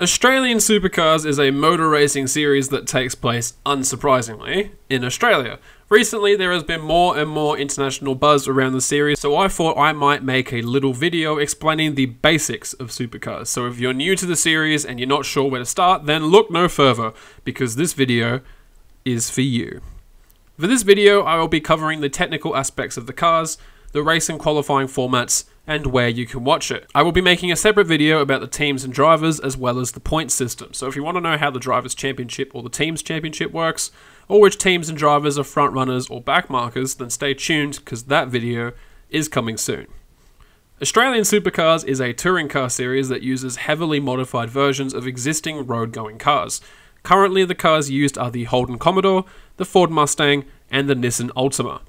Australian Supercars is a motor racing series that takes place, unsurprisingly, in Australia. Recently, there has been more and more international buzz around the series, so I thought I might make a little video explaining the basics of supercars. So if you're new to the series and you're not sure where to start, then look no further, because this video is for you. For this video, I will be covering the technical aspects of the cars, the race and qualifying formats, and where you can watch it. I will be making a separate video about the teams and drivers as well as the point system. So if you want to know how the Drivers' Championship or the Teams' Championship works, or which teams and drivers are front runners or back markers, then stay tuned because that video is coming soon. Australian Supercars is a touring car series that uses heavily modified versions of existing road going cars. Currently, the cars used are the Holden Commodore, the Ford Mustang, and the Nissan Altima.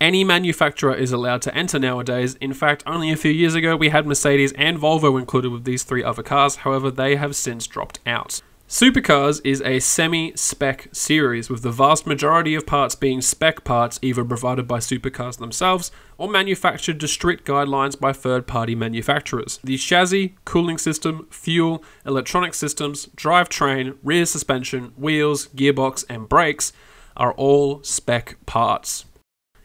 Any manufacturer is allowed to enter nowadays. In fact, only a few years ago we had Mercedes and Volvo included with these three other cars, however, they have since dropped out. Supercars is a semi spec series, with the vast majority of parts being spec parts either provided by supercars themselves or manufactured to strict guidelines by third party manufacturers. The chassis, cooling system, fuel, electronic systems, drivetrain, rear suspension, wheels, gearbox, and brakes are all spec parts.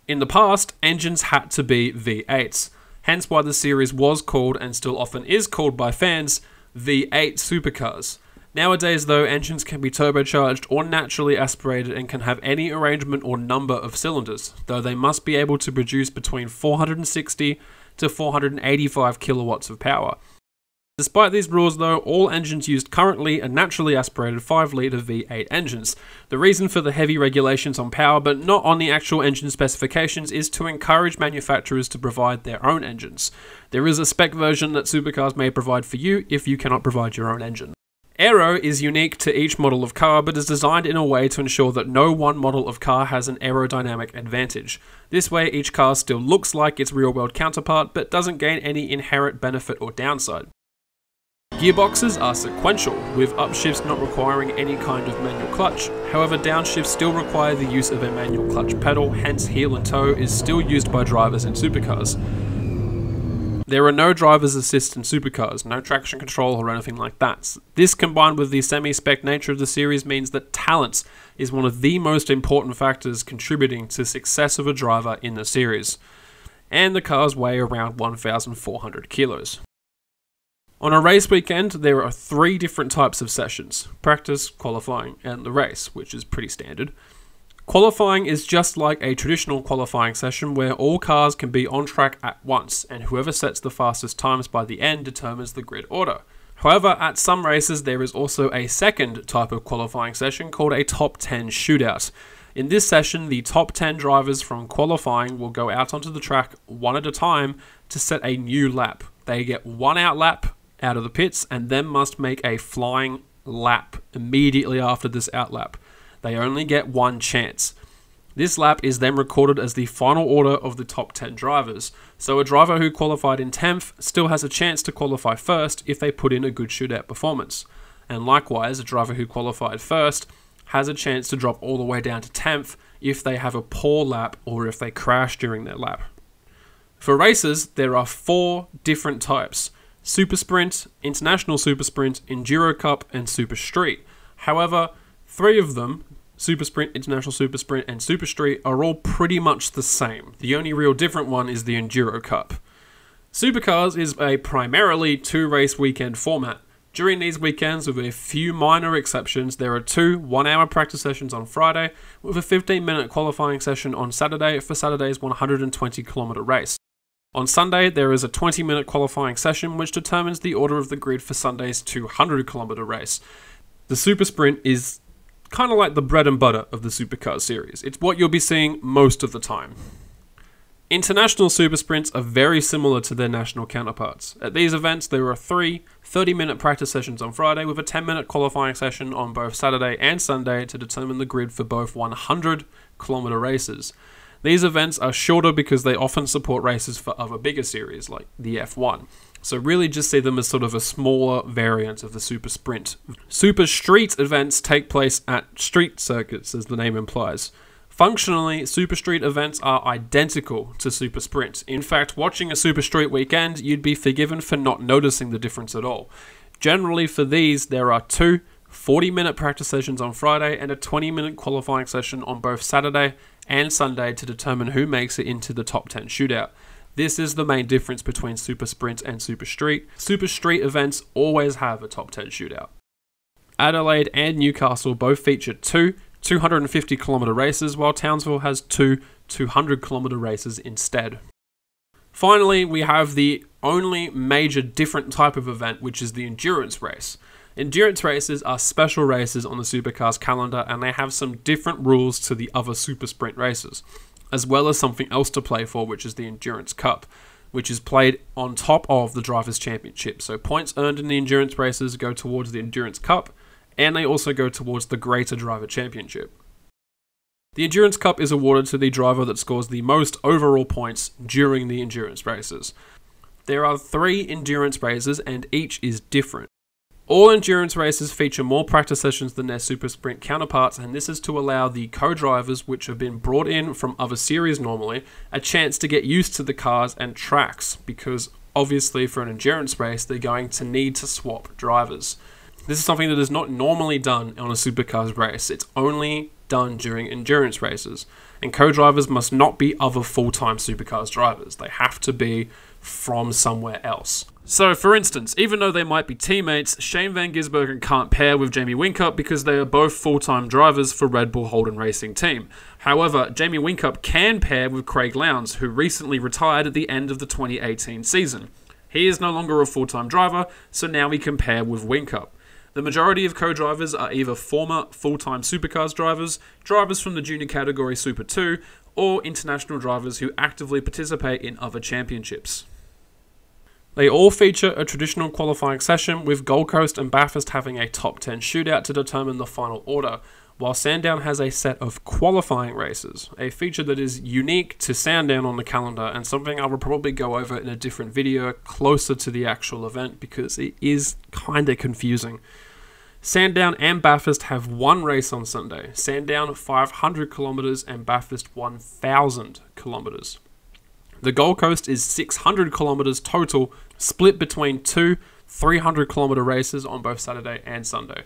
In the past, engines had to be V8s, hence why the series was called and still often is called by fans V8 supercars. Nowadays, though, engines can be turbocharged or naturally aspirated and can have any arrangement or number of cylinders, though they must be able to produce between 460 to 485 kilowatts of power. Despite these rules though, all engines used currently are naturally aspirated 5 litre V8 engines. The reason for the heavy regulations on power but not on the actual engine specifications is to encourage manufacturers to provide their own engines. There is a spec version that supercars may provide for you if you cannot provide your own engine. Aero is unique to each model of car, but is designed in a way to ensure that no one model of car has an aerodynamic advantage. This way, each car still looks like its real world counterpart, but doesn't gain any inherent benefit or downside. Gearboxes are sequential, with upshifts not requiring any kind of manual clutch. However, downshifts still require the use of a manual clutch pedal, hence heel and toe is still used by drivers in supercars. There are no driver's assist in supercars, no traction control or anything like that. This combined with the semi-spec nature of the series means that talent is one of the most important factors contributing to success of a driver in the series. And the cars weigh around 1,400 kilos. On a race weekend, there are three different types of sessions practice, qualifying, and the race, which is pretty standard. Qualifying is just like a traditional qualifying session where all cars can be on track at once, and whoever sets the fastest times by the end determines the grid order. However, at some races, there is also a second type of qualifying session called a top 10 shootout. In this session, the top 10 drivers from qualifying will go out onto the track one at a time to set a new lap. They get one out lap out of the pits and then must make a flying lap immediately after this outlap. They only get one chance. This lap is then recorded as the final order of the top 10 drivers, so a driver who qualified in 10th still has a chance to qualify first if they put in a good shootout performance. And likewise, a driver who qualified first has a chance to drop all the way down to 10th if they have a poor lap or if they crash during their lap. For races, there are four different types Super Sprint, International Super Sprint, Enduro Cup, and Super Street. However, three of them, Super Sprint, International Super Sprint, and Super Street, are all pretty much the same. The only real different one is the Enduro Cup. Supercars is a primarily two race weekend format. During these weekends, with a few minor exceptions, there are two one hour practice sessions on Friday, with a 15 minute qualifying session on Saturday for Saturday's 120 kilometer race. On Sunday, there is a 20 minute qualifying session which determines the order of the grid for Sunday's 200 kilometer race. The Super Sprint is kind of like the bread and butter of the supercar series. It's what you'll be seeing most of the time. International super sprints are very similar to their national counterparts. At these events, there are three 30 minute practice sessions on Friday with a 10 minute qualifying session on both Saturday and Sunday to determine the grid for both 100 kilometer races. These events are shorter because they often support races for other bigger series like the F1. So really just see them as sort of a smaller variant of the Super Sprint. Super Street events take place at street circuits as the name implies. Functionally, Super Street events are identical to Super Sprint. In fact, watching a Super Street weekend, you'd be forgiven for not noticing the difference at all. Generally, for these, there are two 40 minute practice sessions on Friday and a 20 minute qualifying session on both Saturday and Sunday to determine who makes it into the top 10 shootout. This is the main difference between Super Sprint and Super Street. Super Street events always have a top 10 shootout. Adelaide and Newcastle both feature two 250 kilometre races, while Townsville has two 200 kilometre races instead. Finally, we have the only major different type of event, which is the endurance race. Endurance races are special races on the Supercars calendar and they have some different rules to the other Super Sprint races, as well as something else to play for, which is the Endurance Cup, which is played on top of the Drivers' Championship. So points earned in the endurance races go towards the Endurance Cup, and they also go towards the Greater Driver Championship. The Endurance Cup is awarded to the driver that scores the most overall points during the endurance races. There are three endurance races, and each is different. All endurance races feature more practice sessions than their super sprint counterparts, and this is to allow the co drivers, which have been brought in from other series normally, a chance to get used to the cars and tracks, because obviously, for an endurance race, they're going to need to swap drivers. This is something that is not normally done on a supercars race, it's only done during endurance races. And co drivers must not be other full time supercars drivers, they have to be from somewhere else. So, for instance, even though they might be teammates, Shane Van Gisbergen can't pair with Jamie Whincup because they are both full time drivers for Red Bull Holden Racing Team. However, Jamie Whincup can pair with Craig Lowndes, who recently retired at the end of the 2018 season. He is no longer a full time driver, so now he can pair with Whincup. The majority of co drivers are either former full time supercars drivers, drivers from the junior category Super 2, or international drivers who actively participate in other championships. They all feature a traditional qualifying session, with Gold Coast and Bathurst having a top 10 shootout to determine the final order, while Sandown has a set of qualifying races, a feature that is unique to Sandown on the calendar and something I will probably go over in a different video closer to the actual event because it is kinda confusing. Sandown and Bathurst have one race on Sunday. Sandown 500 kilometers and Bathurst 1000 kilometers. The Gold Coast is 600 kilometers total, split between two 300 kilometer races on both Saturday and Sunday.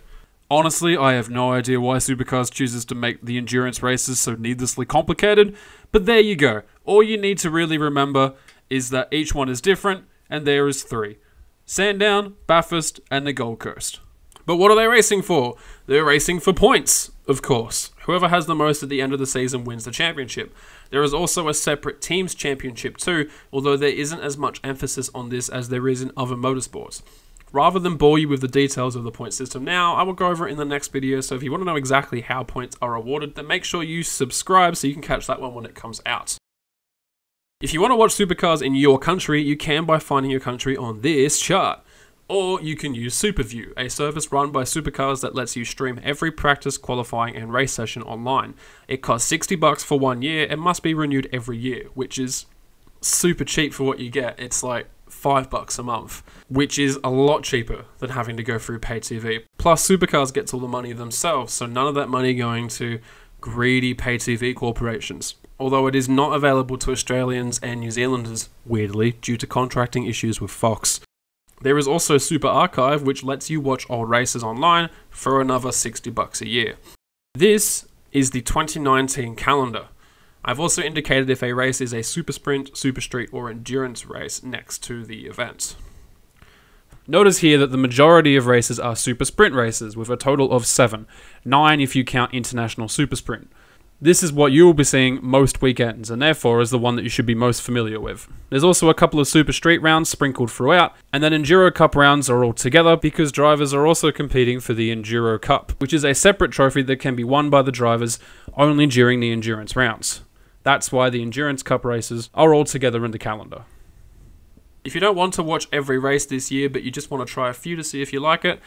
Honestly, I have no idea why Supercars chooses to make the endurance races so needlessly complicated, but there you go. All you need to really remember is that each one is different, and there is three Sandown, Bathurst, and the Gold Coast. But what are they racing for? They're racing for points, of course. Whoever has the most at the end of the season wins the championship. There is also a separate teams championship too, although there isn't as much emphasis on this as there is in other motorsports. Rather than bore you with the details of the point system now, I will go over it in the next video, so if you want to know exactly how points are awarded, then make sure you subscribe so you can catch that one when it comes out. If you want to watch supercars in your country, you can by finding your country on this chart. Or you can use SuperView, a service run by Supercars that lets you stream every practice, qualifying, and race session online. It costs 60 bucks for one year and must be renewed every year, which is super cheap for what you get. It's like 5 bucks a month, which is a lot cheaper than having to go through pay TV. Plus Supercars gets all the money themselves, so none of that money going to greedy pay TV corporations. Although it is not available to Australians and New Zealanders, weirdly, due to contracting issues with Fox. There is also Super Archive, which lets you watch old races online for another 60 bucks a year. This is the 2019 calendar. I've also indicated if a race is a super sprint, super street, or endurance race next to the event. Notice here that the majority of races are super sprint races, with a total of seven, nine if you count international super sprint. This is what you will be seeing most weekends, and therefore is the one that you should be most familiar with. There's also a couple of Super Street rounds sprinkled throughout, and then Enduro Cup rounds are all together because drivers are also competing for the Enduro Cup, which is a separate trophy that can be won by the drivers only during the endurance rounds. That's why the Endurance Cup races are all together in the calendar. If you don't want to watch every race this year, but you just want to try a few to see if you like it,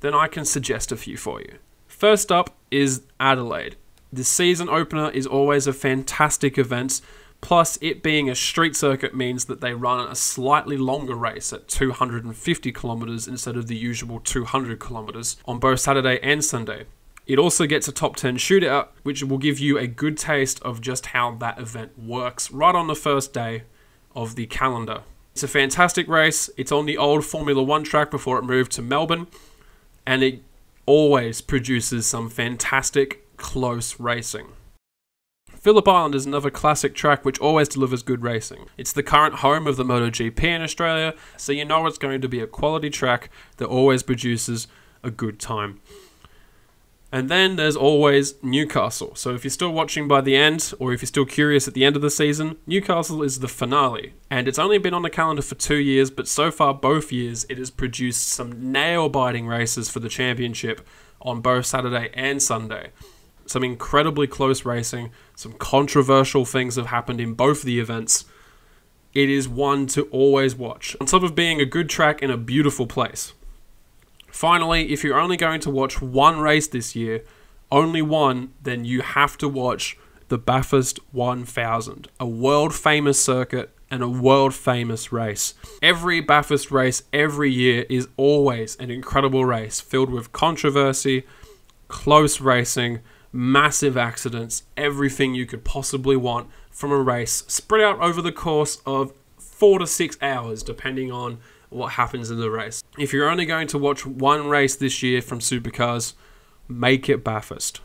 then I can suggest a few for you. First up is Adelaide. The season opener is always a fantastic event. Plus, it being a street circuit means that they run a slightly longer race at 250 kilometers instead of the usual 200 kilometers on both Saturday and Sunday. It also gets a top 10 shootout, which will give you a good taste of just how that event works right on the first day of the calendar. It's a fantastic race. It's on the old Formula One track before it moved to Melbourne, and it always produces some fantastic close racing. Phillip Island is another classic track which always delivers good racing. It's the current home of the MotoGP in Australia, so you know it's going to be a quality track that always produces a good time. And then there's always Newcastle. So if you're still watching by the end, or if you're still curious at the end of the season, Newcastle is the finale. And it's only been on the calendar for two years, but so far, both years, it has produced some nail biting races for the championship on both Saturday and Sunday. Some incredibly close racing, some controversial things have happened in both of the events. It is one to always watch, on top of being a good track in a beautiful place. Finally, if you're only going to watch one race this year, only one, then you have to watch the Bathurst 1000, a world famous circuit and a world famous race. Every Bathurst race every year is always an incredible race filled with controversy, close racing, massive accidents, everything you could possibly want from a race spread out over the course of four to six hours, depending on what happens in the race. If you're only going to watch one race this year from Supercars, make it Bathurst.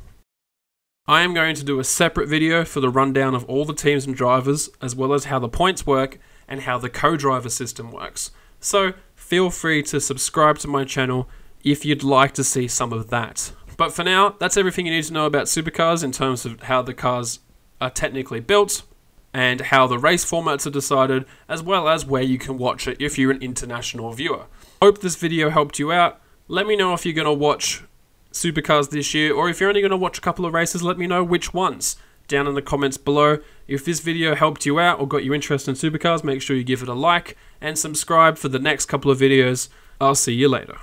I am going to do a separate video for the rundown of all the teams and drivers, as well as how the points work and how the co-driver system works. So feel free to subscribe to my channel if you'd like to see some of that. But for now, that's everything you need to know about supercars in terms of how the cars are technically built, and how the race formats are decided, as well as where you can watch it if you're an international viewer. Hope this video helped you out. Let me know if you're going to watch Supercars this year, or if you're only going to watch a couple of races, let me know which ones down in the comments below. If this video helped you out or got you interested in Supercars, make sure you give it a like and subscribe for the next couple of videos. I'll see you later.